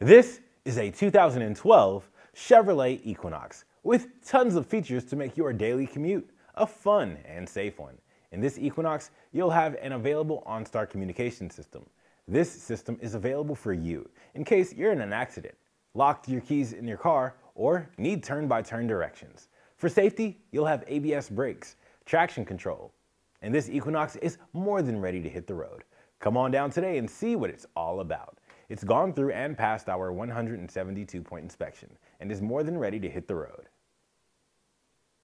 This is a 2012 Chevrolet Equinox with tons of features to make your daily commute a fun and safe one. In this Equinox, you'll have an available OnStar communication system. This system is available for you in case you're in an accident, locked your keys in your car, or need turn-by-turn directions. For safety, you'll have ABS brakes, traction control, and this Equinox is more than ready to hit the road. Come on down today and see what it's all about. It's gone through and passed our 172 point inspection and is more than ready to hit the road.